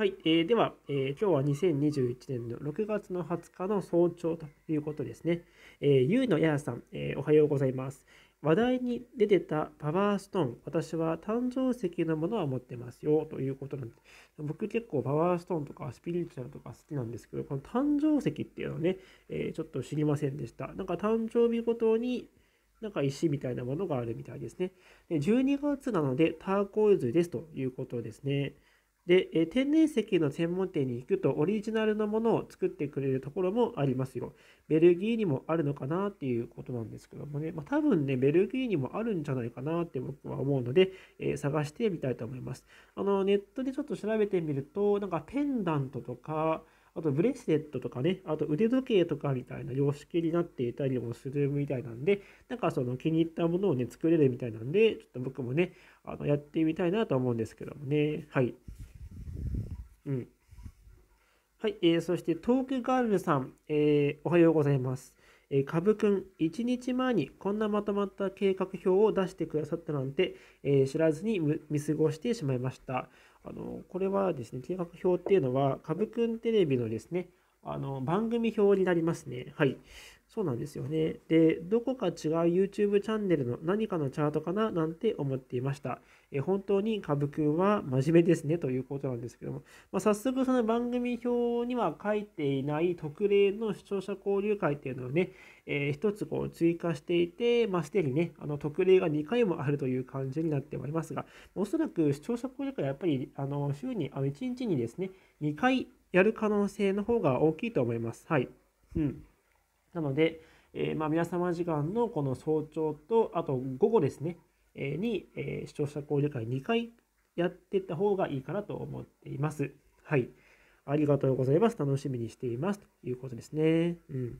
はい、えーでは、えー今日は2021年の6月の20日の早朝ということですね。えー、ゆうのややさん、えーおはようございます。話題に出てたパワーストーン、私は誕生石のものは持ってますよということなんです。僕結構パワーストーンとかスピリチュアルとか好きなんですけど、この誕生石っていうのをね、えーちょっと知りませんでした。なんか誕生日ごとになんか石みたいなものがあるみたいですね。で12月なのでターコイズですということですね。で、えー天然石の専門店に行くとオリジナルのものを作ってくれるところもありますよ。ベルギーにもあるのかなっていうことなんですけどもね、まあ、多分ね、ベルギーにもあるんじゃないかなって僕は思うので、えー探してみたいと思います。あの、ネットでちょっと調べてみると、なんかペンダントとか、あとブレスレットとかね、あと腕時計とかみたいな様式になっていたりもするみたいなんで、なんかその気に入ったものをね、作れるみたいなんで、ちょっと僕もね、あのやってみたいなと思うんですけどもね。はい。うん。はい、えーそしてトークガールさん、えーおはようございます。えー、かぶくん、1日前にこんなまとまった計画表を出してくださったなんて、えー知らずに見過ごしてしまいました。あのこれはですね、計画表っていうのは、かぶくんテレビのですね、あの番組表になりますね。はい。そうなんですよね。で、どこか違う YouTube チャンネルの何かのチャートかななんて思っていました。え本当にかぶくんは真面目ですねということなんですけども、まあ、早速その番組表には書いていない特例の視聴者交流会っていうのをね、えー一つこう追加していて、まあ、すでにね、あの特例が2回もあるという感じになっておりますが、おそらく視聴者交流会はやっぱりあの週にあの1日にですね、2回やる可能性の方が大きいと思います。はい。うん。なので、えーまあ、皆様時間のこの早朝と、あと午後ですね、えーに、えー視聴者交流会2回やっていった方がいいかなと思っています。はい。ありがとうございます。楽しみにしています。ということですね。うん。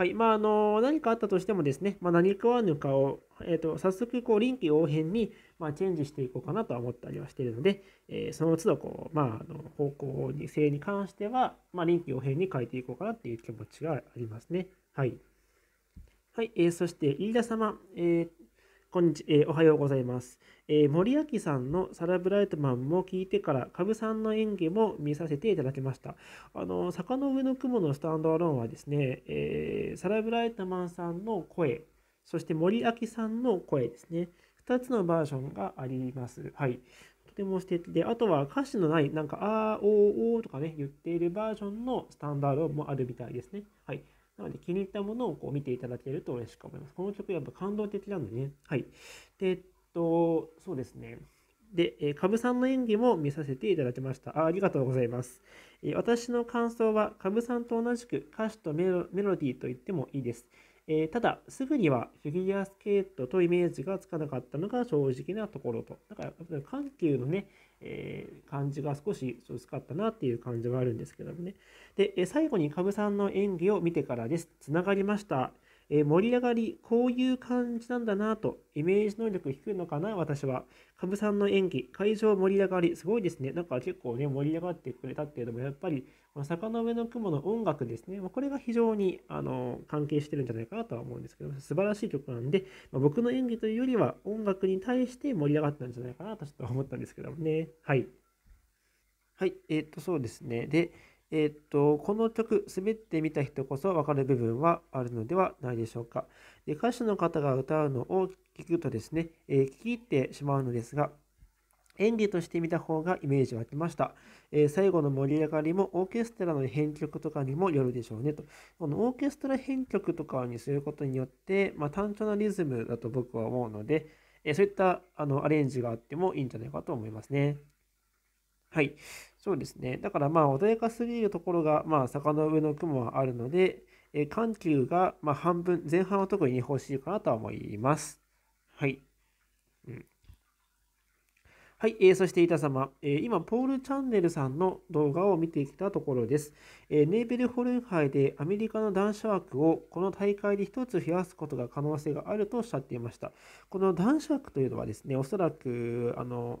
はい。まあ、あの、何かあったとしてもですね、まあ、何かはぬかを、えっ、と、早速、こう、臨機応変に、まあ、チェンジしていこうかなとは思ったりはしているので、えーその都度、こう、まあ、あの、方向性に関しては、まあ、臨機応変に変えていこうかなっていう気持ちがありますね。はい。はい。えーそして、飯田様、えーこんにちえーおはようございます。えー森脇さんのサラ・ブライトマンも聞いてから、株さんの演技も見させていただきました。あの、坂の上の雲のスタンドアローンはですね、えーサラ・ブライトマンさんの声、そして森脇さんの声ですね。2つのバージョンがあります。はい。とても素敵で、あとは歌詞のない、なんか、あー、おー、おーとかね、言っているバージョンのスタンドアローンもあるみたいですね。なので、気に入ったものをこう見ていただけると嬉しく思います。この曲やっぱ感動的なのでね。はい。で、えっと、そうですね。で、えー、カブさんの演技も見させていただきました。あありがとうございます。えー私の感想は、カブさんと同じく歌詞とメロメロディーと言ってもいいです。えーただ、すぐにはフィギュアスケートとイメージがつかなかったのが正直なところと。だから、緩急のね、えー感じが少し薄かったなっていう感じはあるんですけどもね。で、え最後にカブさんの演技を見てからです。つながりました。えー盛り上がり、こういう感じなんだなと、イメージ能力低いのかな、私は。カブさんの演技、会場盛り上がり、すごいですね。なんか結構ね、盛り上がってくれたっていうのも、やっぱり、この坂の上の雲の音楽ですね。まあこれが非常にあの関係してるんじゃないかなとは思うんですけど、素晴らしい曲なんで、まあ僕の演技というよりは音楽に対して盛り上がったんじゃないかなとちょっと思ったんですけどもね。はい。はい、えーっと、そうですね。で、えーっと、この曲、滑ってみた人こそ分かる部分はあるのではないでしょうか。で歌手の方が歌うのを聞くとですね、えー聞き入ってしまうのですが、演技として見た方がイメージ湧きました。えー最後の盛り上がりもオーケストラの編曲とかにもよるでしょうねと。このオーケストラ編曲とかにすることによって、まあ、単調なリズムだと僕は思うので、えーそういったあのアレンジがあってもいいんじゃないかと思いますね。はい。そうですね。だからまあ穏やかすぎるところが、まあ坂の上の雲はあるので、えー緩急がまあ半分、前半は特に欲しいかなとは思います。はい。うんはい、えーそして板様、えー今、ポール・チャンネルさんの動画を見てきたところです。えーネーベルホルン杯でアメリカの男子枠をこの大会で一つ増やすことが可能性があるとおっしゃっていました。この男子枠というのはですね、おそらく、あの、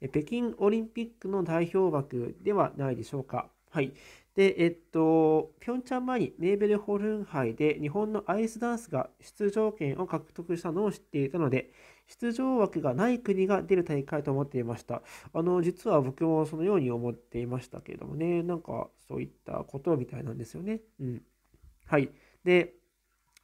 北京オリンピックの代表枠ではないでしょうか。はい。で、えっと、ピョンチャン前にネーベルホルン杯で日本のアイスダンスが出場権を獲得したのを知っていたので、出場枠がない国が出る大会と思っていました。あの、実は僕もそのように思っていましたけれどもね、なんかそういったことみたいなんですよね。うん。はい。で、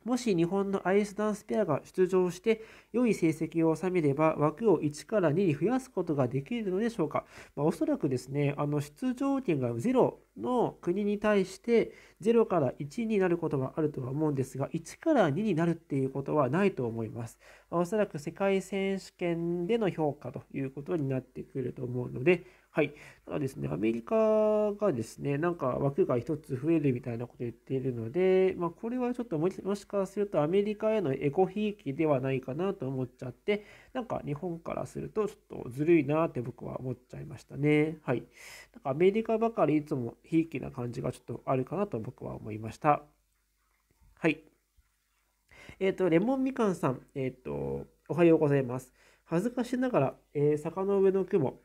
もし日本のアイスダンスペアが出場して良い成績を収めれば枠を1から2に増やすことができるのでしょうか、まあ、おそらくですね、あの出場権が0の国に対して0から1になることがあるとは思うんですが、1から2になるっていうことはないと思います。おそらく世界選手権での評価ということになってくると思うので、はい。ただですね、アメリカがですね、なんか枠が1つ増えるみたいなことを言っているので、まあ、これはちょっともしかするとアメリカへのエコひいきではないかなと思っちゃって、なんか日本からするとちょっとずるいなって僕は思っちゃいましたね。はい。なんかアメリカばかりいつもひいきな感じがちょっとあるかなと僕は思いました。はい。えっ、ー、と、レモンみかんさん、えっ、ー、と、おはようございます。恥ずかしながら、えー、坂の上の雲、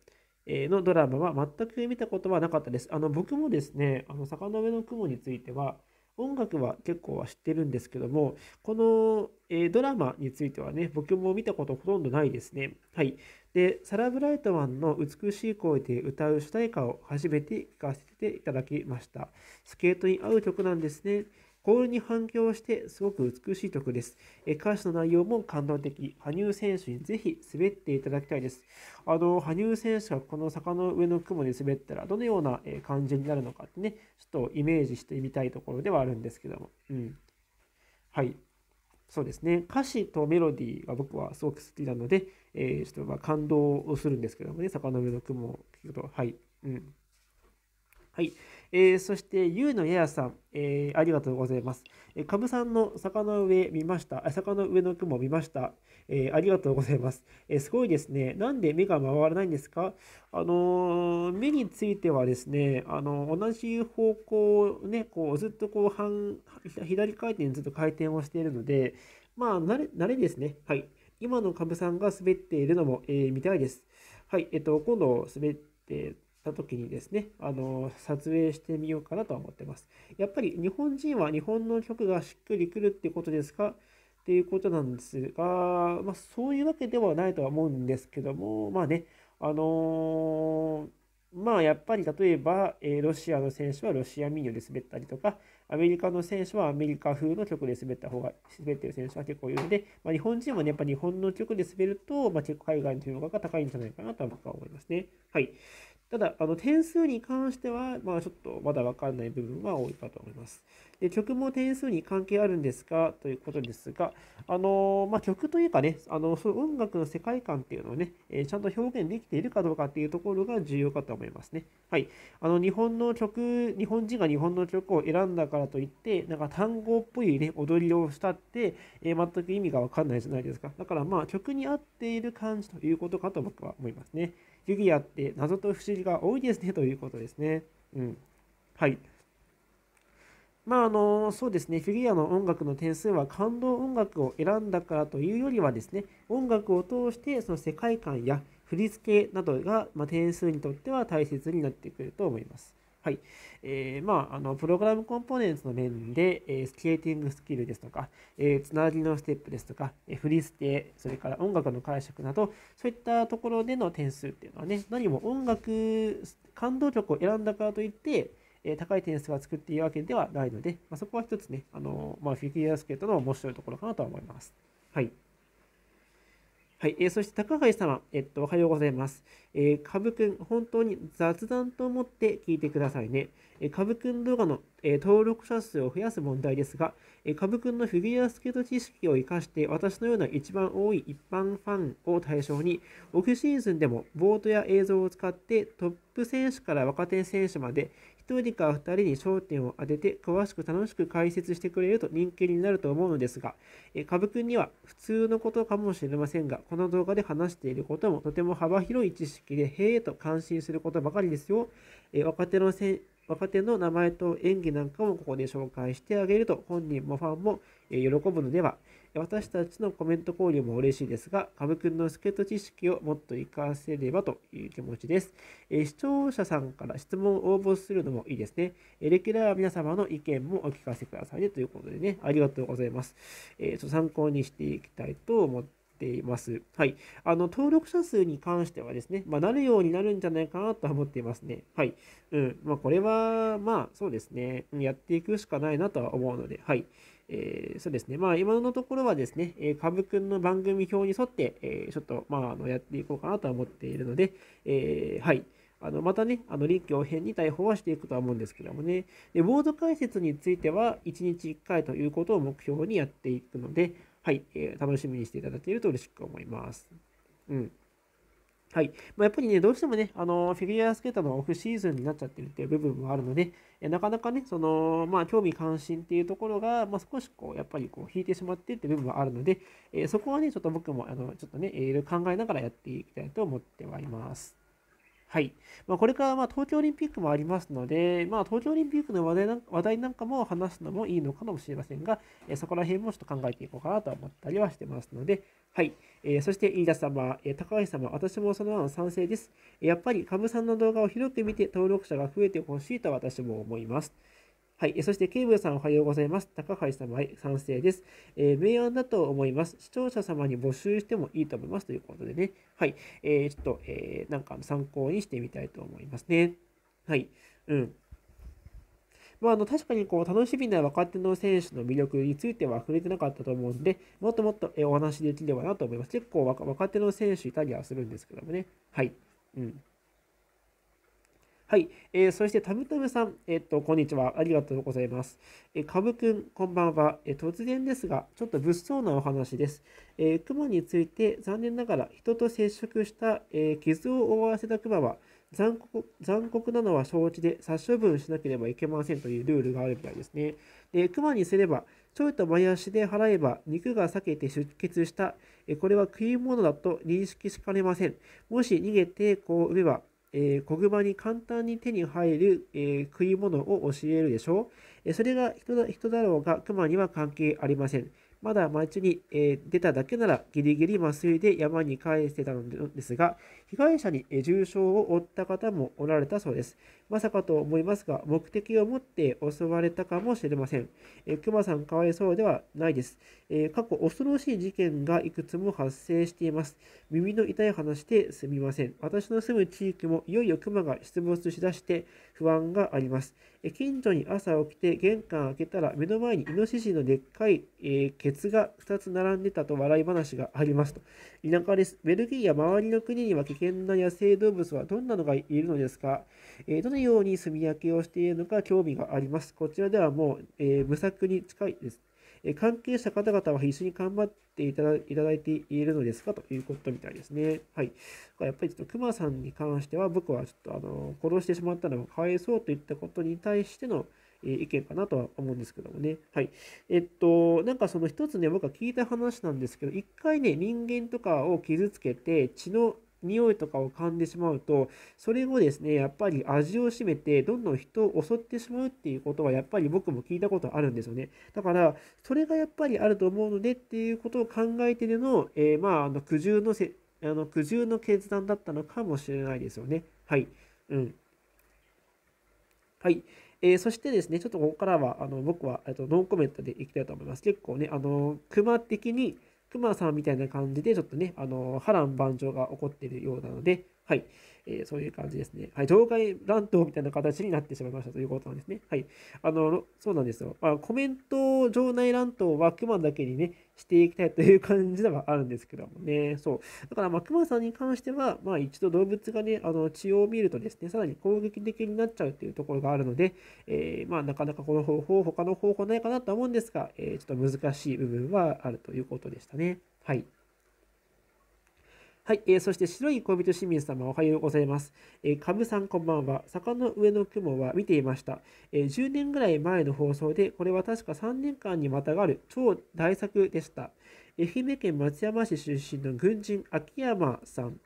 のドラマは全く見たことはなかったです。あの僕もですね、あの坂の上の雲については、音楽は結構は知ってるんですけども、この、えー、ドラマについてはね、僕も見たことほとんどないですね。はい。で、サラ・ブライトマンの美しい声で歌う主題歌を初めて聴かせていただきました。スケートに合う曲なんですね。コールに反響してすごく美しい曲です。え歌詞の内容も感動的。羽生選手にぜひ滑っていただきたいです。あの、羽生選手がこの坂の上の雲に滑ったらどのような感じになるのかってね、ちょっとイメージしてみたいところではあるんですけども。うん。はい。そうですね。歌詞とメロディーが僕はすごく好きなので、えー、ちょっとま感動をするんですけどもね、坂の上の雲を聞くと、はい。うん。はい。えー、そして、ゆうのややさん、えー、ありがとうございます。えー、かぶさんの坂の上見ました。坂の上の雲見ました。えー、ありがとうございます、えー。すごいですね。なんで目が回らないんですか？あのー、目についてはですね、あの同じ方向ね、こうずっとこう半、左回転ずっと回転をしているので、まあ、慣れ、慣れですね。はい。今のかぶさんが滑っているのも、えー、見たいです。はい。えっと、今度滑ってた時にですね、あの、撮影してみようかなとは思ってます。やっぱり日本人は日本の曲がしっくりくるってことですか？っていうことなんですが、まあ、そういうわけではないとは思うんですけども、まあね、あのー、まあやっぱり例えば、えー、ロシアの選手はロシア民謡で滑ったりとか、アメリカの選手はアメリカ風の曲で滑った方が、滑ってる選手は結構いるので、まあ、日本人もね、やっぱ日本の曲で滑ると、まあ、結構海外の評価が高いんじゃないかなとは僕は思いますね。はい。ただ、あの点数に関しては、まあ、ちょっとまだわかんない部分は多いかと思います。で曲も点数に関係あるんですか？ということですが、あのまあ、曲というかね、あのその音楽の世界観っていうのをね、えー、ちゃんと表現できているかどうかっていうところが重要かと思いますね。はい。あの日本の曲、日本人が日本の曲を選んだからといって、なんか単語っぽいね、踊りをしたって、えー、全く意味がわかんないじゃないですか。だからまあ曲に合っている感じということかと僕は思いますね。フィギュアって謎と不思議が多いですねということですね。うん。はい。まああのそうですね、フィギュアの音楽の点数は感動音楽を選んだからというよりはですね、音楽を通してその世界観や振り付けなどが、まあ、点数にとっては大切になってくると思います。はい。えー、まあ、あの、プログラムコンポーネンツの面で、えー、スケーティングスキルですとか、えー、つなぎのステップですとか、えー、振り付け、それから音楽の解釈など、そういったところでの点数っていうのはね、何も音楽、感動曲を選んだからといって、え高い点数が作っているわけではないので、まあ、そこは一つね、あのまあ、フィギュアスケートの面白いところかなとは思います。はい。はい、えー、そして高橋様、えっと、おはようございます。えー、かぶくん、本当に雑談と思って聞いてくださいね。えー、かぶくん動画の、えー、登録者数を増やす問題ですが、えー、かぶくんのフィギュアスケート知識を生かして、私のような一番多い一般ファンを対象に、オフシーズンでもボートや映像を使ってトップ選手から若手選手まで1人か2人に焦点を当てて詳しく楽しく解説してくれると人気になると思うのですが、えかぶくんには普通のことかもしれませんが、この動画で話していることもとても幅広い知識で、へえと感心することばかりですよ。え若手のせん若手の名前と演技なんかもここで紹介してあげると本人もファンも喜ぶのでは私たちのコメント交流も嬉しいですが、カブくんのスケート知識をもっと活かせればという気持ちです。え視聴者さんから質問を応募するのもいいですね。えレキュラー皆様の意見もお聞かせくださいねということでね、ありがとうございます。えー、参考にしていきたいと思っっています。はい。あの、登録者数に関してはですね、まあ、なるようになるんじゃないかなと思っていますね。はい。うん。まあ、これは、まあ、そうですね、やっていくしかないなとは思うので、はい。えー、そうですね。まあ、今のところはですね、えー、株くんの番組表に沿って、えー、ちょっと、まあ、あの、やっていこうかなとは思っているので、えー、はい。あのまたね、あの臨機応変に対応はしていくとは思うんですけどもね。で、ボード解説については、1日1回ということを目標にやっていくので、はい、えー、楽しみにしていただけると嬉しく思います。うん。はい。まあ、やっぱりね、どうしてもね、あの、フィギュアスケートのオフシーズンになっちゃってるっていう部分もあるので、なかなかね、その、まあ、興味関心っていうところが、まあ、少しこう、やっぱりこう、引いてしまってっていう部分もあるので、えー、そこはね、ちょっと僕も、あの、ちょっとね、いろいろ考えながらやっていきたいと思ってはいます。はい。まあ、これからまあ東京オリンピックもありますので、まあ、東京オリンピックの話題な話題なんかも話すのもいいのかもしれませんが、えそこら辺もちょっと考えていこうかなと思ったりはしてますので、はい。えー、そして、飯田様、えー、高橋様、私もその案賛成です。やっぱり、株さんの動画を広く見て登録者が増えてほしいと私も思います。はい。そして、ケイブさんおはようございます。高橋様、はい、賛成です。えー、明暗だと思います。視聴者様に募集してもいいと思います。ということでね。はい。えー、ちょっと、えー、なんか参考にしてみたいと思いますね。はい。うん。まあ、あの確かにこう楽しみな若手の選手の魅力については触れてなかったと思うんで、もっともっとお話できればなと思います。結構若手の選手いたりはするんですけどもね。はい。うん。はい。えー、そして、たむたむさん、えっ、と、こんにちは。ありがとうございます。えー、かぶくん、こんばんは。えー、突然ですが、ちょっと物騒なお話です。えー、クマについて、残念ながら、人と接触した、えー、傷を負わせたクマは、残酷残酷なのは承知で殺処分しなければいけませんというルールがあるみたいですね。で、クマにすれば、ちょいと前足で払えば肉が裂けて出血した。えこれは食い物だと認識しかねません。もし逃げてこう産めば、えー、子熊に簡単に手に入る、えー、食い物を教えるでしょう。えそれが人だ人だろうが熊には関係ありません。まだ町に、え、出ただけならギリギリ麻酔で山に帰してたのですが、被害者に重傷を負った方もおられたそうです。まさかと思いますが、目的を持って襲われたかもしれません。えー、熊さんかわいそうではないです、え、過去恐ろしい事件がいくつも発生しています。耳の痛い話ですみません。私の住む地域もいよいよ熊が出没しだして不安があります。近所に朝起きて玄関開けたら目の前にイノシシのでっかい、えー、ケツが2つ並んでたと笑い話がありますと。田舎です。ベルギーや周りの国には危険な野生動物はどんなのがいるのですか、えー、どのように炭焼けをしているのか興味があります。こちらではもう、えー、無作に近いです。え関係者方々は必死に頑張っていただいているのですかということみたいですね。はい。やっぱりちょっと熊さんに関しては僕はちょっとあの殺してしまったのがかわいそうといったことに対してのえ意見かなとは思うんですけどもね。はい。えっと、なんかその一つね、僕は聞いた話なんですけど、一回ね、人間とかを傷つけて、血の匂いとかを噛んでしまうと、それをですね、やっぱり味を占めて、どんどん人を襲ってしまうっていうことは、やっぱり僕も聞いたことあるんですよね。だから、それがやっぱりあると思うのでっていうことを考えてでの、えー、まあ、あの苦渋のせあの苦渋の決断だったのかもしれないですよね。はい。うん。はい。えー、そしてですね、ちょっとここからは、あの僕は、えっと、ノンコメントでいきたいと思います。結構ね、あの、熊的に、熊さんみたいな感じで、ちょっとね、あの、波乱万丈が起こっているようなので、はい。えー、そういう感じですね。はい。場外乱闘みたいな形になってしまいましたということなんですね。はい。あの、そうなんですよ。まあ、コメント場内乱闘は熊だけにね、していきたいという感じではあるんですけどもね。そう。だから、まあ、熊さんに関しては、まあ、一度動物がね、あの、血を見るとですね、さらに攻撃的になっちゃうというところがあるので、えー、まあ、なかなかこの方法、他の方法ないかなとは思うんですが、えー、ちょっと難しい部分はあるということでしたね。はい。はい、えー、そして白い恋人市民様おはようございます。えー、かぶさんこんばんは。坂の上の雲は見ていました、えー、10年ぐらい前の放送で、これは確か3年間にまたがる超大作でした。愛媛県松山市出身の軍人秋山さん、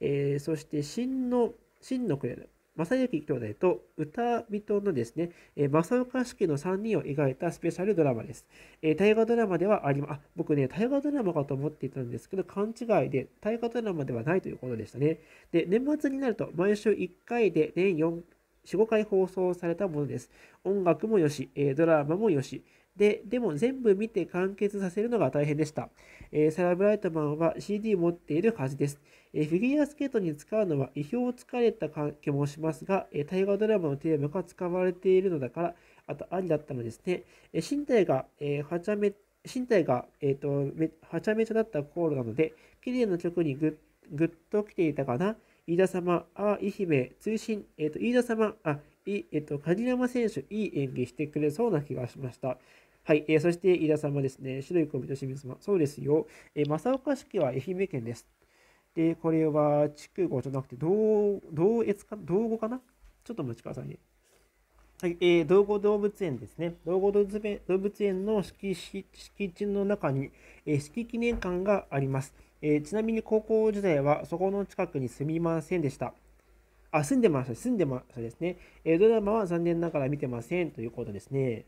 えー、そして真の、真のク正幸兄弟と歌人のですね、正岡式の3人を描いたスペシャルドラマです。えー、大河ドラマではありま、あ、僕ね、大河ドラマかと思っていたんですけど、勘違いで、大河ドラマではないということでしたね。で、年末になると毎週1回で年4、4、5回放送されたものです。音楽もよし、えー、ドラマもよし、で、でも全部見て完結させるのが大変でした。えー、サラ・ブライトマンは CD 持っているはずです。え、フィギュアスケートに使うのは意表をつかれた気もしますが、えー、大河ドラマのテーマが使われているのだから、あとありだったのですね。え、身体が、えー、はちゃめ、身体が、え、ー、と、はちゃめちゃだった頃なので、綺麗な曲にぐぐっと来ていたかな。飯田様、あ、い姫、通信、えっ、ー、と、飯田様、あ、い、えっ、ー、と、梶山選手、いい演技してくれそうな気がしました。はい、えー、そして飯田様ですね、白い恋人清水様、そうですよ、えー、正岡式は愛媛県です。で、これは筑後じゃなくて、道道越か、道後かな？ちょっとお待ちくださいね。はい、えー、道後動物園ですね。道後動物園の敷地の中に、えー、敷記念館があります、えー、ちなみに高校時代はそこの近くに住みませんでした。あ、住んでました。住んでましたですね。えー、ドラマは残念ながら見てませんということですね。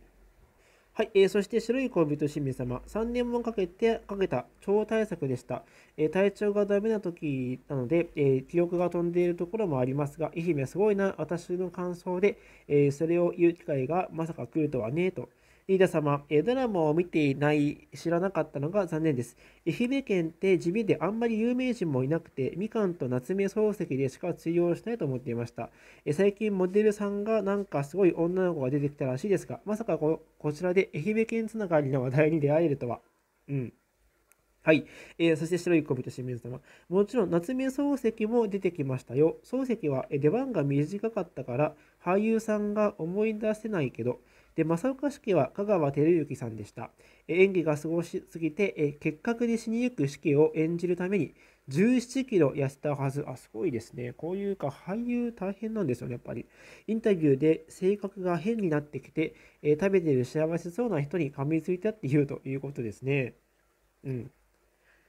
はい、えー、そして白い恋人清水様、3年もかけてかけた超大作でした。えー、体調がダメな時なので、えー、記憶が飛んでいるところもありますが、愛媛すごいな、私の感想で、えそれを言う機会がまさか来るとはね、と。リーダー様、えドラマを見ていない、知らなかったのが残念です。愛媛県って地味であんまり有名人もいなくて、みかんと夏目漱石でしか通用しないと思っていました。え最近モデルさんがなんかすごい女の子が出てきたらしいですが、まさかここちらで愛媛県つながりの話題に出会えるとは。うん。はい。えー、そして白い小人清水様。もちろん、夏目漱石も出てきましたよ。漱石は出番が短かったから、俳優さんが思い出せないけど、で、正岡式は香川照之さんでした。演技がすごしすぎて、結核で死にゆく式を演じるために17キロ痩せたはず。あ、すごいですね。こういうか、俳優大変なんですよね、やっぱり。インタビューで性格が変になってきて、え食べてる幸せそうな人に噛みついたって言うということですね。うん。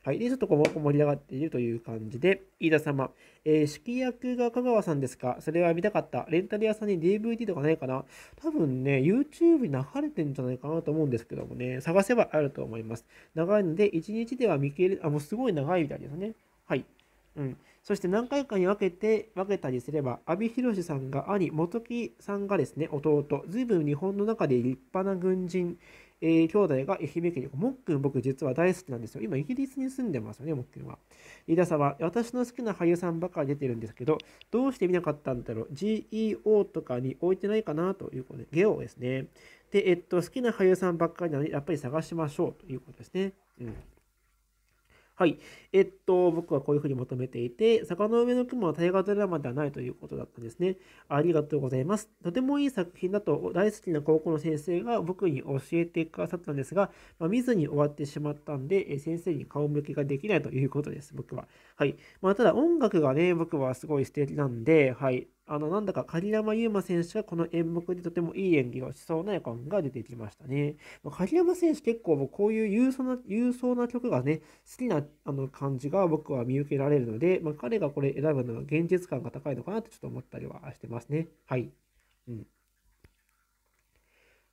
はい。で、ちょっとこう盛り上がっているという感じで、飯田様、えー、式役が香川さんですか？それは見たかった。レンタル屋さんに DVD とかないかな？多分ね、YouTube に流れてんじゃないかなと思うんですけどもね、探せばあると思います。長いので、1日では見切れる、あ、もうすごい長いみたいですね。はい。うん。そして何回かに分けて、分けたりすれば、阿部寛さんが兄、本木さんがですね、弟、ずいぶん日本の中で立派な軍人、えー、兄弟が愛媛県に、もっくん僕実は大好きなんですよ。今イギリスに住んでますよね、もっくんは。飯田さんは、私の好きな俳優さんばっかり出てるんですけど、どうして見なかったんだろう ?GEO とかに置いてないかなということで、ゲオですね。で、えっと、好きな俳優さんばっかりなので、やっぱり探しましょうということですね。うん。はい。えっと、僕はこういうふうに求めていて、坂の上の雲は大河ドラマではないということだったんですね。ありがとうございます。とてもいい作品だと大好きな高校の先生が僕に教えてくださったんですが、まあ、見ずに終わってしまったんで、先生に顔向けができないということです、僕は。はい。まあ、ただ音楽がね、僕はすごい素敵なんで、はい。あの、なんだか鍵山優真選手がこの演目でとてもいい演技をしそうな予感が出てきましたね。ま、鍵山選手結構こういう勇壮な、勇壮な曲がね、好きなあの感じが僕は見受けられるので、まあ、彼がこれ選ぶのは現実感が高いのかなってちょっと思ったりはしてますね。はい。うん。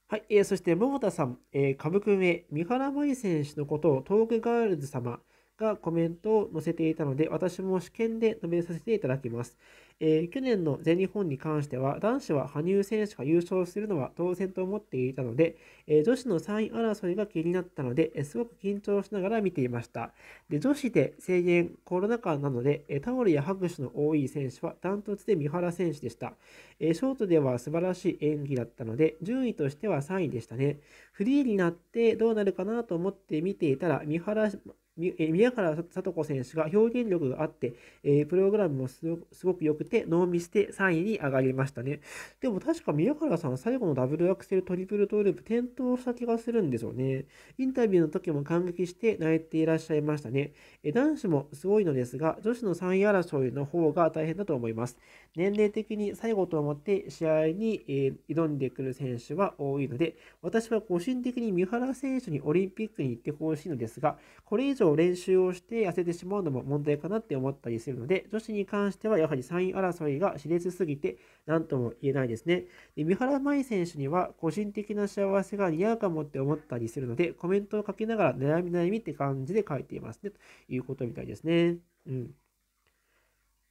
はい、えー、そして、桃田さん、えー、株組へ、三原舞選手のことを、トークガールズ様がコメントを載せていたので、私も試験で述べさせていただきます。えー、去年の全日本に関しては、男子は羽生選手が優勝するのは当然と思っていたので、えー、女子の3位争いが気になったので、えー、すごく緊張しながら見ていました。で女子で制限、コロナ禍なので、えタオルや拍手の多い選手はダントツで三原選手でした、えショートでは素晴らしい演技だったので、順位としては3位でしたね。フリーになってどうなるかなと思って見ていたら、三原宮原聡子選手が表現力があって、え、プログラムもすごく良くて、ノーミスで3位に上がりましたね。でも確か宮原さん、最後のダブルアクセルトリプルトーループ、転倒した気がするんですよね。インタビューの時も感激して泣いていらっしゃいましたね。え男子もすごいのですが、女子の3位争いの方が大変だと思います。年齢的に最後と思って試合に、え、挑んでくる選手は多いので、私は個人的に三原選手にオリンピックに行ってほしいのですが、これ以上少練習をして痩せてしまうのも問題かなって思ったりするので、女子に関してはやはり3位争いが熾烈すぎて何とも言えないですね。で三原舞依選手には個人的な幸せが似合うかもって思ったりするので、コメントを書きながら悩み悩みって感じで書いていますね。ということみたいですね。うん。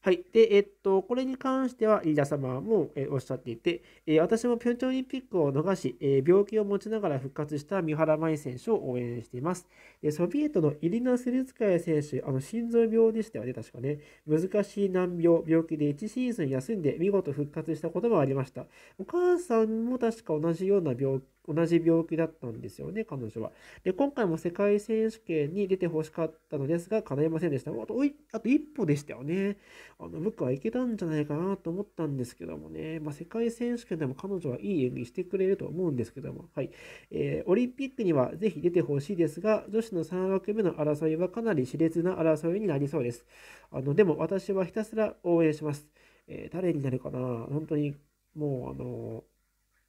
はい。で、えっと、これに関しては、リーダー様も、えおっしゃっていて、え私もピョンチャンオリンピックを逃し、え病気を持ちながら復活した三原舞選手を応援しています。でソビエトのイリナ・スルツカヤ選手、あの心臓病でしたよね、確かね。難しい難病、病気で1シーズン休んで見事復活したこともありました。お母さんも確か同じような病気同じ病気だったんですよね、彼女は。で、今回も世界選手権に出てほしかったのですが、叶いませんでした。あとあと一歩でしたよね。あの僕はいけたんじゃないかなと思ったんですけどもね、まあ、世界選手権でも彼女はいい演技してくれると思うんですけども、はい。えー、オリンピックにはぜひ出てほしいですが、女子の3枠目の争いはかなり熾烈な争いになりそうです。あのでも私はひたすら応援します。えー、誰になるかな本当にもうあの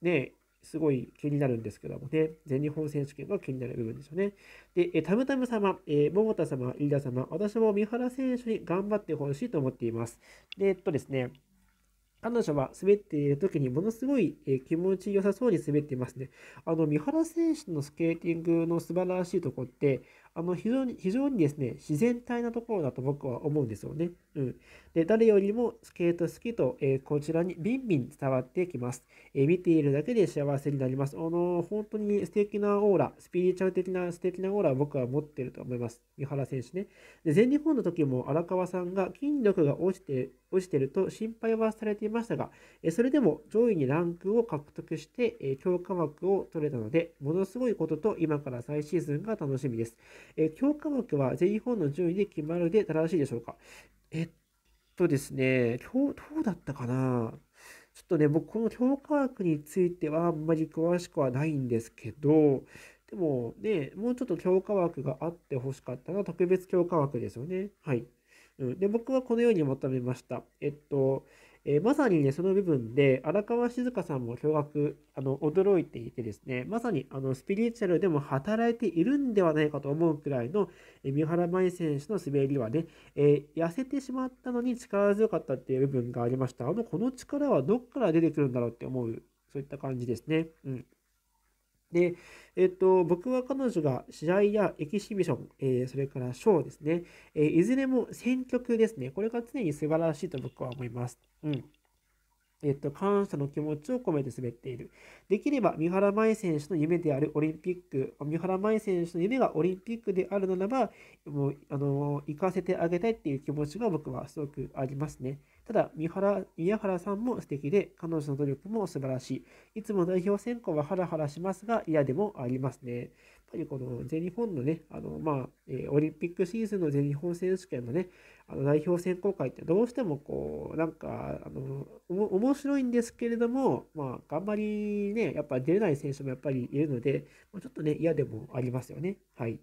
ねえすごい気になるんですけどもね、全日本選手権が気になる部分ですよね。で、えタムタム様、えー、桃田様、飯田様、私も三原選手に頑張ってほしいと思っています。で、えっとですね、彼女は滑っている時にものすごい、え気持ちよさそうに滑っていますね。あの、三原選手のスケーティングの素晴らしいところって、あの、非常に、非常にですね、自然体なところだと僕は思うんですよね。うん。で、誰よりもスケート好きと、えー、こちらにビンビン伝わってきます。えー、見ているだけで幸せになります。あのー、本当に素敵なオーラ、スピリチュアル的な素敵なオーラを僕は持っていると思います。三原選手ね。で、全日本の時も荒川さんが筋力が落ちて、落ちてると心配はされていましたが、えそれでも上位にランクを獲得して、え強化枠を取れたので、ものすごいことと今から再シーズンが楽しみです。え強化枠は全日本の順位で決まるで正しいでしょうかえっとですね、今日どうだったかな？ちょっとね、僕、この評価枠についてはあんまり詳しくはないんですけど、でもね、もうちょっと強化枠があってほしかったのは特別強化枠ですよね。はい。うん、で、僕はこのようにまとめました。えっと、えー、まさにね、その部分で、荒川静香さんも驚愕、あの、驚いていてですね、まさに、あの、スピリチュアルでも働いているんではないかと思うくらいの、えー、三原舞依選手の滑りはね、えー、痩せてしまったのに力強かったっていう部分がありました。あの、この力はどっから出てくるんだろうって思う、そういった感じですね。うん。で、えっと、僕は彼女が試合やエキシビション、えー、それからショーですね、えー、いずれも選曲ですね。これが常に素晴らしいと僕は思います。うん。えっと、感謝の気持ちを込めて滑っている。できれば、三原舞依選手の夢であるオリンピック、三原舞依選手の夢がオリンピックであるならば、もう、あの、行かせてあげたいっていう気持ちが僕はすごくありますね。ただ、三原、宮原さんも素敵で、彼女の努力も素晴らしい。いつも代表選考はハラハラしますが、嫌でもありますね。やっぱりこの全日本のね、あの、まあ、えー、オリンピックシーズンの全日本選手権のね、あの代表選考会ってどうしてもこう、なんか、あの、面白いんですけれども、まあ、頑張りね、やっぱ出れない選手もやっぱりいるので、ちょっとね、嫌でもありますよね。はい。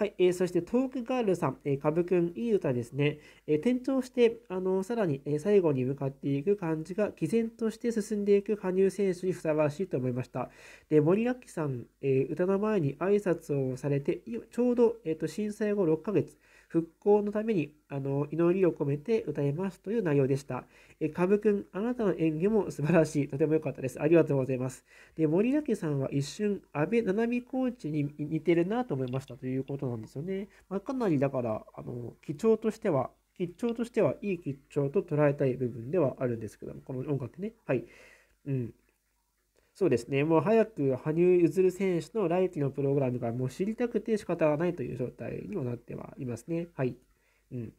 はい、えー、そしてトークガールさん、えー、かぶくん、いい歌ですね。えー、転調して、あのさらに、え、最後に向かっていく感じが、毅然として進んでいく羽生選手にふさわしいと思いました。で、森脇さん、え、歌の前に挨拶をされて、ちょうど、えーと、震災後6ヶ月、復興のためにあの祈りを込めて歌いますという内容でした。えかぶくん、あなたの演技も素晴らしい。とても良かったです。ありがとうございます。で、森崎さんは一瞬、安倍七海コーチに似てるなと思いましたということなんですよね。まあ、かなりだから、あの、基調としては、吉調としてはいい吉調と捉えたい部分ではあるんですけども、この音楽ね。はい。うん。そうですね。もう早く羽生結弦選手の来季のプログラムがもう知りたくて仕方がないという状態にもなってはいますね。はい。うん。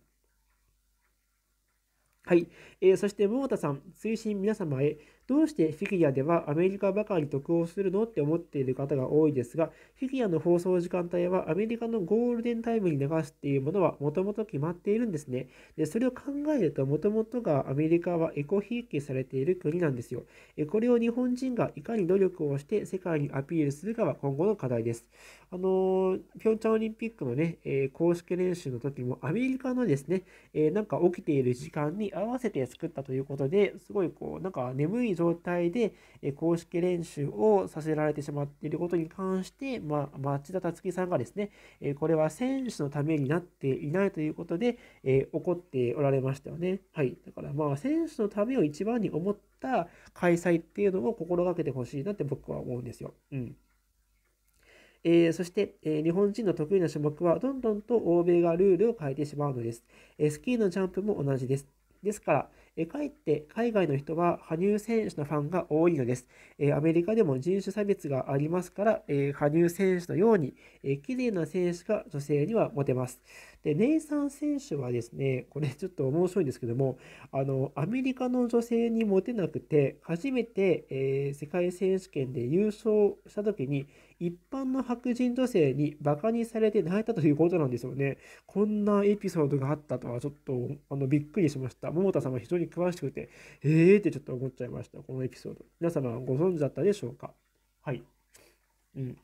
はい。えー、そして、桃田さん、推進皆様へ、どうしてフィギュアではアメリカばかり得をするのって思っている方が多いですが、フィギュアの放送時間帯はアメリカのゴールデンタイムに流すっていうものはもともと決まっているんですね。で、それを考えると、もともとがアメリカはエコひいきされている国なんですよ。これを日本人がいかに努力をして世界にアピールするかは今後の課題です。あのピョンチャンオリンピックのね、えー、公式練習の時もアメリカのですね、えー、なんか起きている時間に合わせて作ったということで、すごいこう、なんか眠い状態でえ公式練習をさせられてしまっていることに関して、まあ、町田達樹さんがですね、えこれは選手のためになっていないということで、え怒っておられましたよね。はい。だからまあ、選手のためを一番に思った開催っていうのを心がけてほしいなって僕は思うんですよ。うん。えー、そして、えー、日本人の得意な種目はどんどんと欧米がルールを変えてしまうのです。えー、スキーのジャンプも同じです。ですから、えかえって海外の人は羽生選手のファンが多いのです。えアメリカでも人種差別がありますから、え羽生選手のように、え綺麗な選手が女性にはモテます。で、ネイサン選手はですね、これちょっと面白いんですけども、あの、アメリカの女性にモテなくて、初めて、えー、世界選手権で優勝した時に、一般の白人女性にバカにされて泣いたということなんですよね。こんなエピソードがあったとはちょっとあのびっくりしました。桃田さんは非常に詳しくて、えーってちょっと思っちゃいました。このエピソード。皆様ご存知だったでしょうか？はい。うん。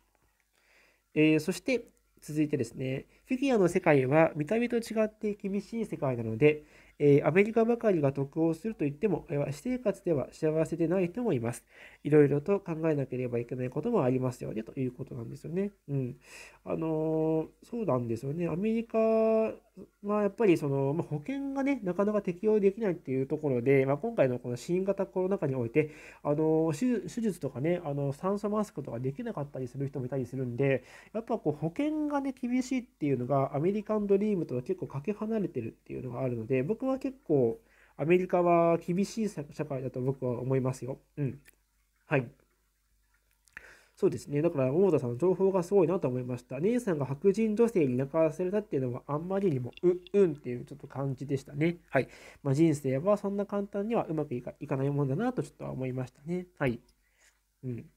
えー、そして、続いてですね、フィギュアの世界は見た目と違って厳しい世界なので、えー、アメリカばかりが得をすると言っても、私生活では幸せでない人もいます。いろいろと考えなければいけないこともありますよね、ということなんですよね。うん。あのー、そうなんですよね。アメリカはやっぱりその、まあ、保険がね、なかなか適用できないっていうところで、まあ、今回のこの新型コロナ禍において、あの手術とかね、あの酸素マスクとかできなかったりする人もいたりするんで、やっぱこう保険がね、厳しいっていうのがアメリカンドリームとは結構かけ離れてるっていうのがあるので、僕は結構アメリカは厳しい社会だと僕は思いますよ。うん。はい。そうですね。だから、桃田さんの情報がすごいなと思いました。姉さんが白人女性に泣かされたっていうのは、あんまりにも、う、うんっていうちょっと感じでしたね。はい。まあ、人生はそんな簡単にはうまくいかないもんだなとちょっとは思いましたね。はい。うん。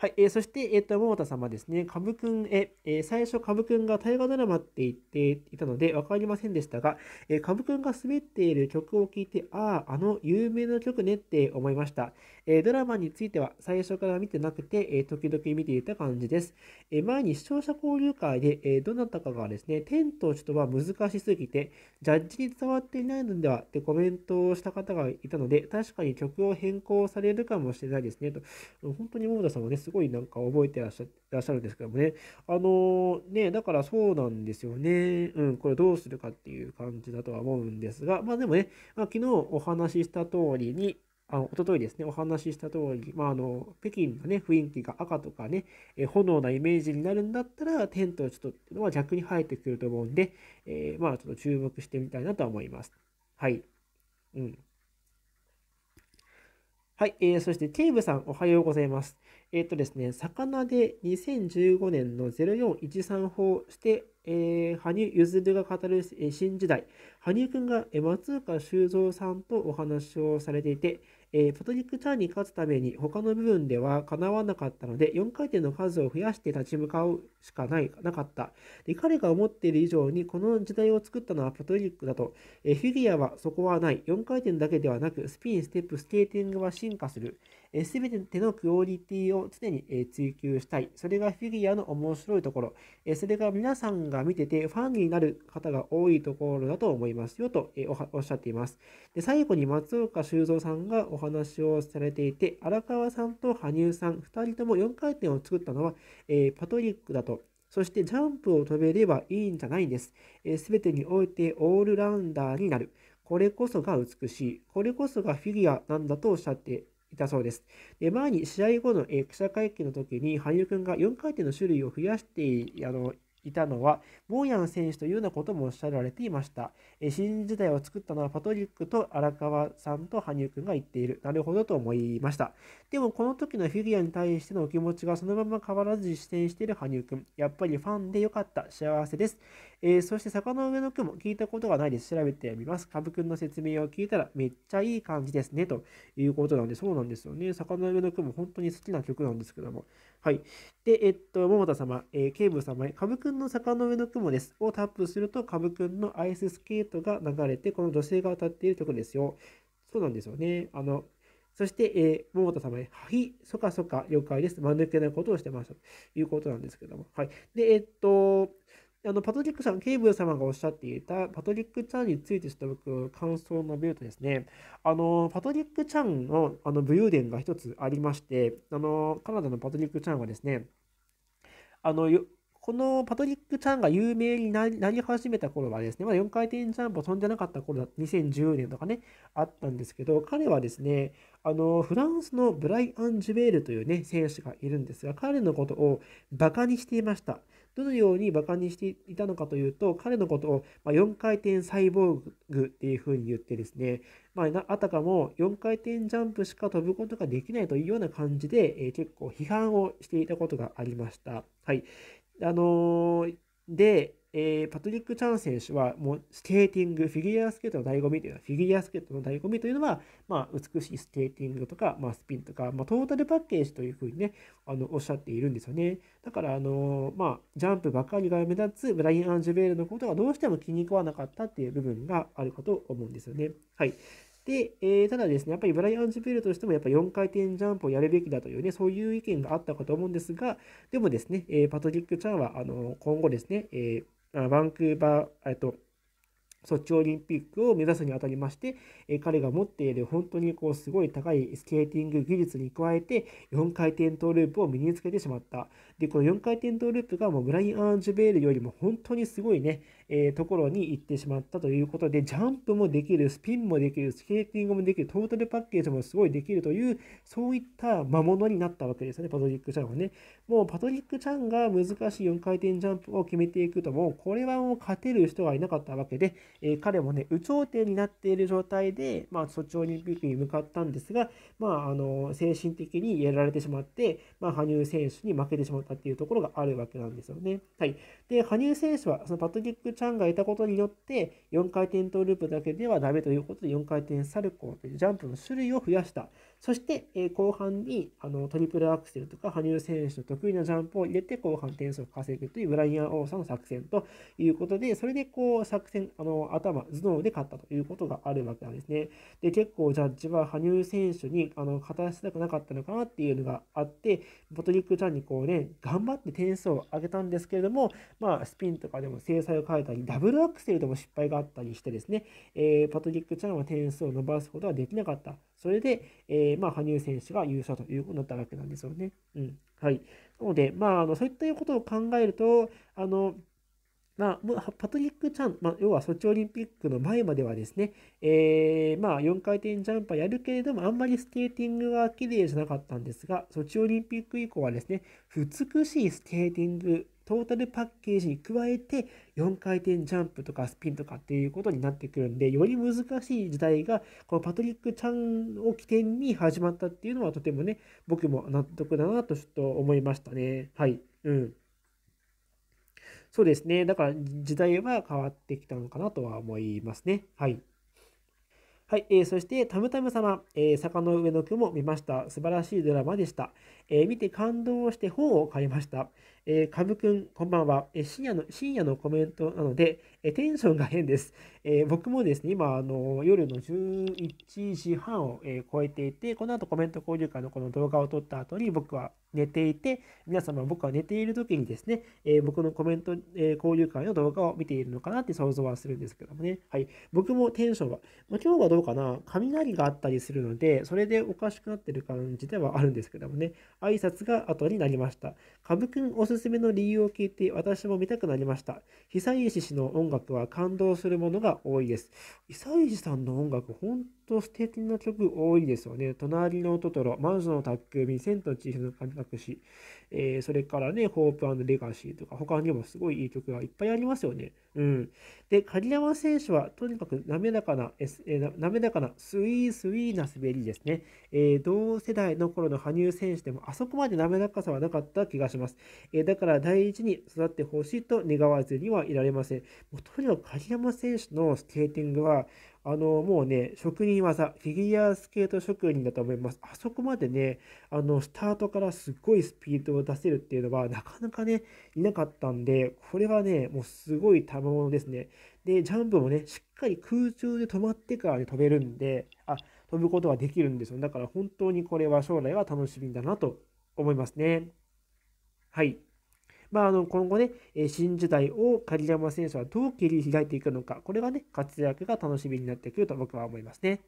はい、えー、そして、えっ、ー、と、桃田様ですね、カブくんへ、えー、最初、カブくんが大河ドラマって言っていたので分かりませんでしたが、えー、カブくんが滑っている曲を聴いて、ああ、あの有名な曲ねって思いました。えドラマについては最初から見てなくて、え時々見ていた感じです。え前に視聴者交流会で、えどなたかがですね、天と地とは難しすぎて、ジャッジに伝わっていないのではってコメントをした方がいたので、確かに曲を変更されるかもしれないですね。と本当に桃田さんはね、すすごいなんか覚えてらっしゃらっしゃるんですけどもね。あの、ね、だからそうなんですよね。うん、これどうするかっていう感じだとは思うんですが、まあでもね、まあ、昨日お話しした通りに、あの、おとといですね、お話しした通り、まあ、あの、北京のね、雰囲気が赤とかね、え炎なイメージになるんだったら、テントちょっとっていうのは逆に生えてくると思うんで、えー、まあ、ちょっと注目してみたいなと思います。はい。うん。はい、えー、そして、テーブさん、おはようございます。えっ、ー、とですね、魚で2015年の0413法して、えー、羽生結弦が語る、え新時代、羽生くんが松岡修造さんとお話をされていて、えー、パトリック・チャーに勝つために他の部分ではかなわなかったので、4回転の数を増やして立ち向かうしかないなかった。で彼が思っている以上にこの時代を作ったのはパトリックだと、えー、フィギュアはそこはない。4回転だけではなく、スピン、ステップ、スケーティングは進化する。すべてのクオリティを常に追求したい。それがフィギュアの面白いところ。それが皆さんが見ててファンになる方が多いところだと思いますよとおっしゃっています。で最後に松岡修造さんがお話をされていて、荒川さんと羽生さん、2人とも4回転を作ったのは、パトリックだと。そしてジャンプを飛べればいいんじゃないんです。すべてにおいてオールラウンダーになる。これこそが美しい。これこそがフィギュアなんだとおっしゃっていたそうです。で前に試合後の、記者会見の時に羽生くんが4回転の種類を増やしてあのいたのは、ボーヤン選手というようなこともおっしゃられていました。え新時代を作ったのはパトリックと荒川さんと羽生くんが言っている。なるほどと思いました。でも、この時のフィギュアに対してのお気持ちがそのまま変わらず実践している羽生くん。やっぱりファンでよかった。幸せです。えー、そして坂の上の句も聞いたことがないです。調べてみます。カブくんの説明を聞いたらめっちゃいい感じですね。ということなんで、そうなんですよね。坂の上の句も本当に好きな曲なんですけども。はい。で、えっと、桃田様、えー、警部様へ、カブくんの坂の上の雲ですをタップすると、カブくんのアイススケートが流れて、この女性が歌っている曲ですよ。そうなんですよね。あの、そして、えー、桃田様へ、はい、そかそか了解です。間抜けないことをしてましたということなんですけども。はい。で、えっと、あのパトリックさん、ケイブル様がおっしゃっていたパトリック・チャンについてちょっと僕、感想を述べるとですね、あのパトリック・チャンのあの武勇伝が一つありまして、あのカナダのパトリック・チャンはですね、あのこのパトリック・チャンが有名になり始めた頃はですね、まだ4回転ジャンプを飛んでなかった頃だ、2010年とかね、あったんですけど、彼はですね、あの、フランスのブライアン・ジュベールというね、選手がいるんですが、彼のことをバカにしていました。どのように馬鹿にしていたのかというと、彼のことを4回転サイボーグっていうふうに言ってですね、まあ、あたかも4回転ジャンプしか飛ぶことができないというような感じで、え結構批判をしていたことがありました。はい。あのー、で、えー、パトリック・チャン選手は、もうスケーティング、フィギュアスケートの醍醐味というのは、フィギュアスケートの醍醐味というのは、まあ、美しいスケーティングとか、まあ、スピンとか、まあ、トータルパッケージというふうにね、あのおっしゃっているんですよね。だから、あのー、まあ、ジャンプばかりが目立つブラインアン・ジュベールのことがどうしても気に食わなかったっていう部分があるかと思うんですよね。はい。で、えー、ただですね、やっぱりブライアン・ジュベルとしてもやっぱ4回転ジャンプをやるべきだというね、そういう意見があったかと思うんですが、でもですね、えー、パトリック・チャンはあの今後ですね、えー、バンクーバー、えっと、ソチオリンピックを目指すにあたりまして、え彼が持っている本当にこうすごい高いスケーティング技術に加えて4回転トーループを身につけてしまった。で、この4回転トーループがもうブラインアン・ジュベールよりも本当にすごいね、え、ところに行ってしまったということで、ジャンプもできる、スピンもできる、スケーティングもできる、トータルパッケージもすごいできるという、そういった魔物になったわけですよね、パトリック・チャンはね。もうパトリック・チャンが難しい4回転ジャンプを決めていくと、もうこれはもう勝てる人がいなかったわけで、えー、彼もね、有頂天になっている状態で、まあ、ソチオリンピックに向かったんですが、まあ、あの精神的にやられてしまって、まあ、羽生選手に負けてしまったっていうところがあるわけなんですよね。はい。で、羽生選手は、そのパトリック・チャンがいたことによって4回転トーループだけではダメということで4回転サルコーというジャンプの種類を増やした。そして、え後半にあのトリプルアクセルとか羽生選手の得意なジャンプを入れて後半点数を稼ぐというブライアン・オーサの作戦ということで、それでこう作戦、あの頭、頭脳で勝ったということがあるわけなんですね。で、結構ジャッジは羽生選手にあの勝たせたくなかったのかなっていうのがあって、ボトリック・ちゃんにこうね、頑張って点数を上げたんですけれども、まあ、スピンとかでも精細を変えたり、ダブルアクセルでも失敗があったりしてですね、えー、パトリック・ちゃんは点数を伸ばすことはできなかった。それで、えー、まあ、羽生選手が優勝ということになったわけなんですよね。うん。はい。なので、まあ、あのそういったことを考えると、あの、まあ、パトリック・チャン、まあ、要はソチオリンピックの前まではですね、えー、まあ、4回転ジャンプはやるけれども、あんまりスケーティングが綺麗じゃなかったんですが、ソチオリンピック以降はですね、美しいスケーティング、トータルパッケージに加えて4回転ジャンプとかスピンとかっていうことになってくるんで、より難しい時代がこのパトリック・チャンを起点に始まったっていうのはとてもね、僕も納得だなとちょっと思いましたね。はい。うん。そうですね。だから時代は変わってきたのかなとは思いますね。はい。はい、えー、そして、たむたむ様、えー、坂の上の雲見ました。素晴らしいドラマでした。えー、見て感動して本を買いました。えー、かぶくん、こんばんは。えー、深夜の、深夜のコメントなので、えー、テンションが変です。えー、僕もですね、今、あの、夜の11時半を、え、超えていて、この後コメント交流会のこの動画を撮った後に僕は寝ていて、皆様僕は寝ている時にですね、えー、僕のコメント、えー、交流会の動画を見ているのかなって想像はするんですけどもね。はい。僕もテンションは、まあ、今日はどうかな雷があったりするので、それでおかしくなってる感じではあるんですけどもね。挨拶が後になりました。かぶくんおすすめの理由を聞いて私も見たくなりました。久石氏の音楽は感動するものが多いです。久石さんの音楽、本当素敵な曲多いですよね。隣のトトロ、魔女の宅急便、千と千尋の神隠し、えー、それからね、ホープレガシーとか、他にもすごいいい曲がいっぱいありますよね。うん。で、鍵山選手はとにかく滑らかな、えー、滑らかな、スイースイーな滑りですね。えー、同世代の頃の羽生選手でもあそこまで滑らかさはなかった気がします。え、だから第一に育ってほしいと願わずにはいられません。もうとにかく鍵山選手のスケーティングは、あの、もうね、職人技、フィギュアスケート職人だと思います。あそこまでね、あの、スタートからすっごいスピードを出せるっていうのは、なかなかね、いなかったんで、これはね、もうすごい賜物ですね。で、ジャンプもね、しっかり空中で止まってからね、飛べるんで、あ、飛ぶことができるんですよ。だから本当にこれは将来は楽しみだなと思いますね。はい。まあ、あの今後ね、新時代を鍵山選手はどう切り開いていくのか、これがね、活躍が楽しみになってくると僕は思いますね。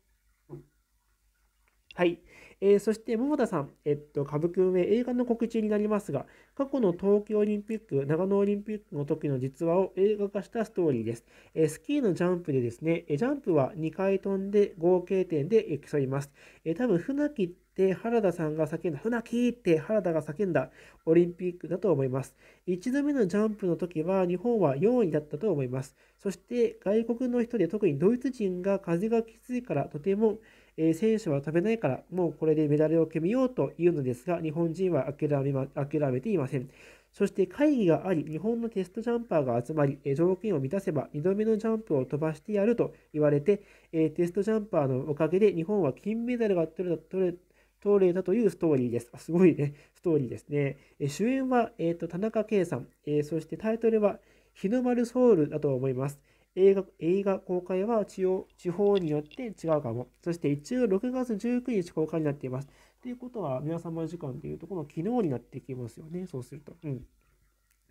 はい。えー、そして、桃田さん、えっと、歌舞伎運営映画の告知になりますが、過去の東京オリンピック、長野オリンピックの時の実話を映画化したストーリーです。えー、スキーのジャンプでですね、ジャンプは2回飛んで合計点で競います。え、多分船木って原田さんが叫んだ、船木って原田が叫んだオリンピックだと思います。1度目のジャンプの時は日本は4位だったと思います。そして外国の人で特にドイツ人が風がきついからとてもえ選手は食べないから、もうこれでメダルを決めようというのですが、日本人は諦め,、ま、諦めていません。そして会議があり、日本のテストジャンパーが集まり、条件を満たせば2度目のジャンプを飛ばしてやると言われて、テストジャンパーのおかげで日本は金メダルが取れた取れ取れたというストーリーです。すごいね、ストーリーですね。主演は、えーと、田中圭さん、えそしてタイトルは日の丸ソウルだと思います。映画映画公開は地地方によって違うかも。そして一応6月19日公開になっています。ということは、皆様時間でいうと、この昨日になってきますよね。そうすると。うん。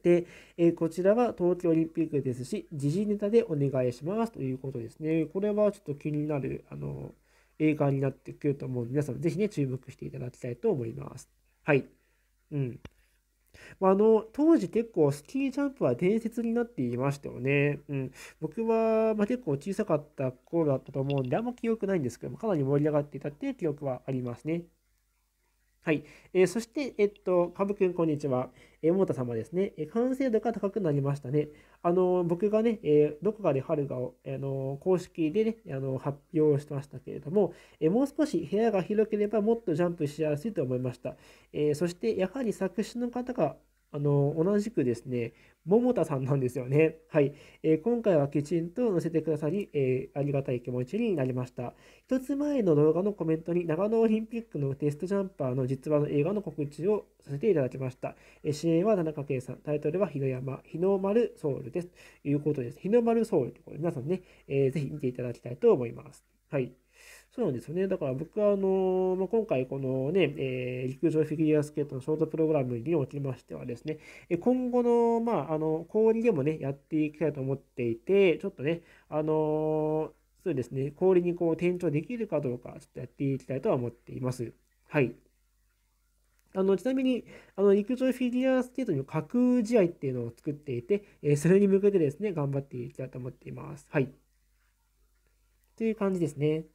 で、えー、こちらは東京オリンピックですし、時事ネタでお願いしますということですね。これはちょっと気になる、あの、映画になってくると思うので、皆さんぜひね、注目していただきたいと思います。はい。うん。まあ、あの当時結構スキージャンプは伝説になっていましたよね。うん、僕は、まあ、結構小さかった頃だったと思うんで、あんま記憶ないんですけども、かなり盛り上がっていたっていう記憶はありますね。はい。えー、そして、えっと、かぶくん、こんにちは。えー、桃田様ですね。えー、完成度が高くなりましたね。あの、僕がね、え、どこかで春が、あの、公式でね、あの、発表してましたけれども、え、もう少し部屋が広ければもっとジャンプしやすいと思いました。え、そして、やはり作詞の方があの、同じくですね、桃田さんなんですよね。はい。えー、今回はきちんと載せてくださり、えー、ありがたい気持ちになりました。一つ前の動画のコメントに長野オリンピックのテストジャンパーの実話の映画の告知をさせていただきました。えー、主演は田中圭さん、タイトルは日の山、日の丸ソウルです。ということです。日の丸ソウルということで、皆さんね、えー、ぜひ見ていただきたいと思います。はい。そうなんですよね。だから僕は、あのまあ、今回このね、えー、陸上フィギュアスケートのショートプログラムにおきましてはですね、今後の、まあ、あの、氷でもね、やっていきたいと思っていて、ちょっとね、あのそうですね、氷にこう転調できるかどうか、ちょっとやっていきたいとは思っています。はい。あのちなみに、あの陸上フィギュアスケートの架空試合っていうのを作っていて、えそれに向けてですね、頑張っていきたいと思っています。はい。という感じですね。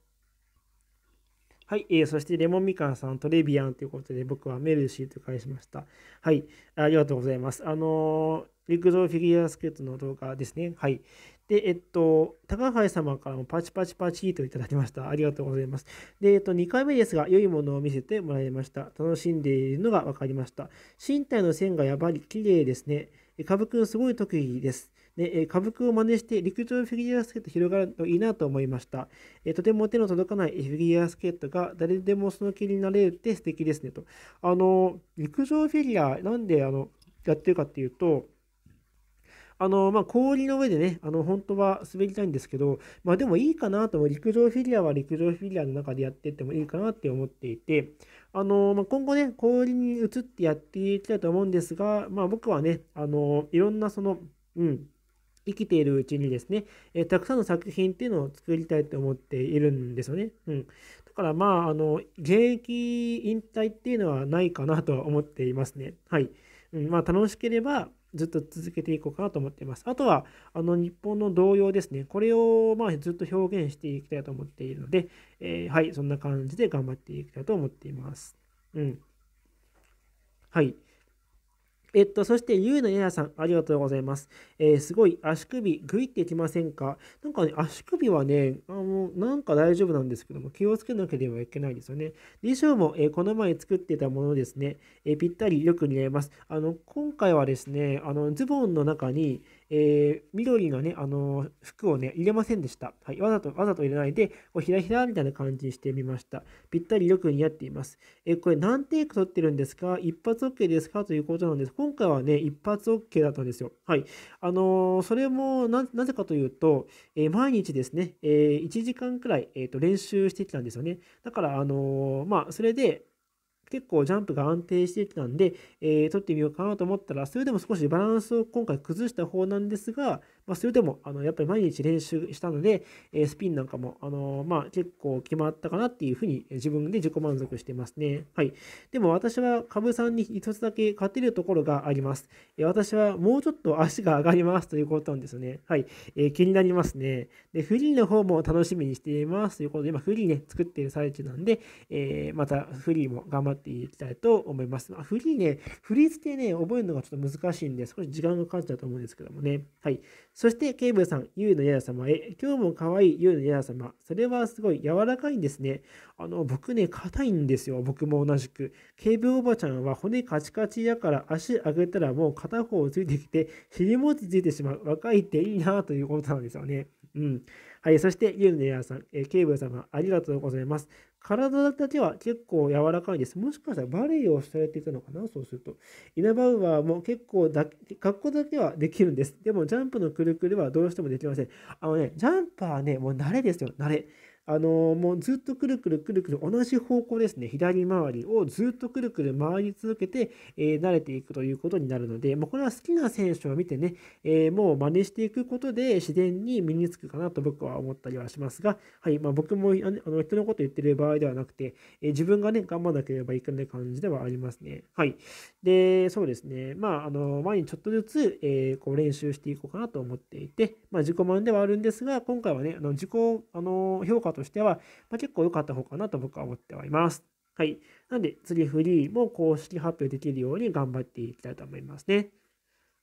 はい、えー、そしてレモンみかんさん、トレビアンということで、僕はメルシーと返しました。はい、ありがとうございます。あのー、陸上フィギュアスケートの動画ですね。はい。で、えっと、高橋様からもパチパチパチといただきました。ありがとうございます。で、えっと、2回目ですが、良いものを見せてもらいました。楽しんでいるのが分かりました。身体の線がやばり綺麗ですね。かぶくんすごい得意です。で、え歌舞伎を真似して陸上フィギュアスケート広がるといいなと思いました。えとても手の届かないフィギュアスケートが誰でもその気になれるって素敵ですねと。あの、陸上フィギュアなんであのやってるかっていうと、あの、まあ、氷の上でね、あの、本当は滑りたいんですけど、まあ、でもいいかなと思う。陸上フィギュアは陸上フィギュアの中でやっていってもいいかなって思っていて、あの、まあ、今後ね、氷に移ってやっていきたいと思うんですが、まあ、僕はね、あの、いろんなその、うん、生きているうちにですね、えー、たくさんの作品っていうのを作りたいと思っているんですよね。うん。だからまあ、あの、現役引退っていうのはないかなとは思っていますね。はい。うん、まあ、楽しければずっと続けていこうかなと思っています。あとは、あの、日本の童謡ですね。これをまあずっと表現していきたいと思っているので、えー、はい、そんな感じで頑張っていきたいと思っています。うん。はい。えっと、そして、ゆうのややさん、ありがとうございます。えー、すごい、足首、ぐいっていきませんか？なんかね、足首はね、あの、なんか大丈夫なんですけども、気をつけなければいけないですよね。衣装も、えー、この前作ってたものですね、えー、ぴったりよく似合います。あの、今回はですね、あの、ズボンの中に、えー、緑のね、あの服をね、入れませんでした。はい、わざと、わざと入れないで、こうひらひらみたいな感じにしてみました。ぴったりよく似合っています。えー、これ何テイク撮ってるんですか？一発 OK ですか？ということなんです。今回はね、一発 OK だったんですよ。はい。あのー、それもな、なぜかというと、え毎日ですね、え1時間くらい、えーと、練習してきたんですよね。だから、あのまあ、それで、結構ジャンプが安定してきたんで、えー、取ってみようかなと思ったら、それでも少しバランスを今回崩した方なんですが、まあ、それでも、あの、やっぱり毎日練習したので、えスピンなんかも、あの、まあ、結構決まったかなっていうふうに自分で自己満足してますね。はい。でも私は株さんに一つだけ勝てるところがあります。え私はもうちょっと足が上がりますということなんですよね。はい。え、気になりますね。で、フリーの方も楽しみにしていますということで、今フリーね、作っている最中なんで、え、またフリーも頑張っていきたいと思います。まあ、フリーね、フリーズ系ね、覚えるのがちょっと難しいんで、少し時間がかかっちゃうと思うんですけどもね。はい。そして、ケイブさん、ユウのやや様へ、今日も可愛いユウのやや様。それはすごい柔らかいんですね。あの、僕ね、硬いんですよ。僕も同じく。ケイブおばちゃんは骨カチカチやから足上げたらもう片方ついてきて、尻餅ついてしまう。若いっていいなということなんですよね。うん。はい。そして、ユンネヤさん、えー、ケイブ様、ありがとうございます。体だけは結構柔らかいです。もしかしたらバレエをされていたのかな？そうすると。イナバウアーも結構だ、格好だけはできるんです。でも、ジャンプのくるくるはどうしてもできません。あのね、ジャンパーね、もう慣れですよ、慣れ。あのもうずっとくるくるくるくる同じ方向ですね、左回りをずっとくるくる回り続けて、えー、慣れていくということになるので、まあ、これは好きな選手を見てね、えー、もう真似していくことで自然に身につくかなと僕は思ったりはしますが、はいまあ、僕もあの人のこと言ってる場合ではなくて、えー、自分がね、頑張らなければいけない感じではありますね。はい。で、そうですね、まあ、あの前にちょっとずつ、えこう練習していこうかなと思っていて、まあ、自己満ではあるんですが、今回はね、あの自己あの評価としては、まあ、結構良かった方かなと僕は思ってはいます。はい。なんで、次フリーも公式発表できるように頑張っていきたいと思いますね。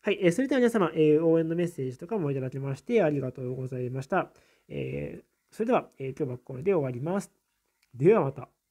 はい。えー、それでは皆様、えー、応援のメッセージとかもいただきましてありがとうございました。えー、それでは、え今日はこれで終わります。ではまた。